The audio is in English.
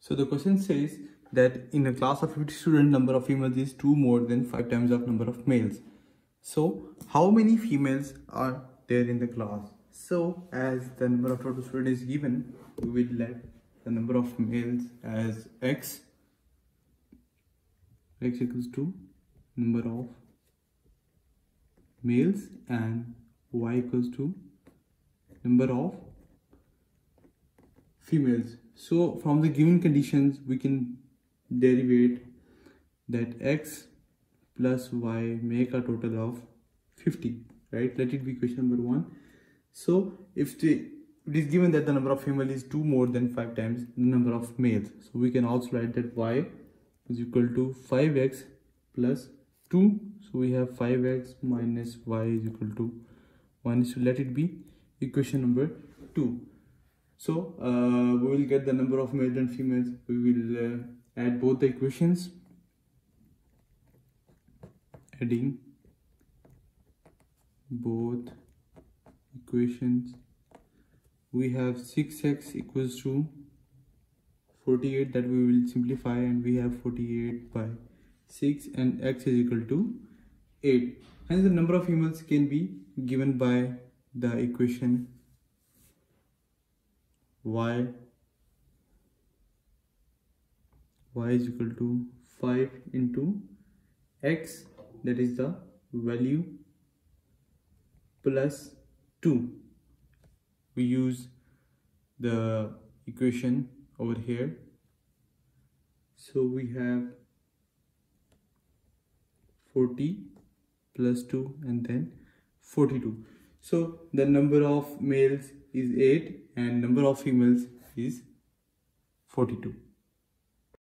So the question says that in a class of 50 student number of females is 2 more than 5 times of number of males. So how many females are there in the class? So as the number of total students is given, we will let the number of males as x, x equals to number of males and y equals to number of females. So from the given conditions we can derivate that x plus y make a total of 50 right? Let it be question number one. So if the it is given that the number of female is 2 more than 5 times the number of males. So we can also write that y is equal to 5x plus 2 so we have 5x minus y is equal to 1 so let it be equation number 2 so uh, we will get the number of males and females. We will uh, add both the equations. Adding both equations. We have 6x equals to 48 that we will simplify and we have 48 by 6 and x is equal to 8 hence the number of females can be given by the equation y y is equal to 5 into x that is the value plus 2 we use the equation over here. So we have 40 plus 2 and then 42 so the number of males is 8 and number of females is 42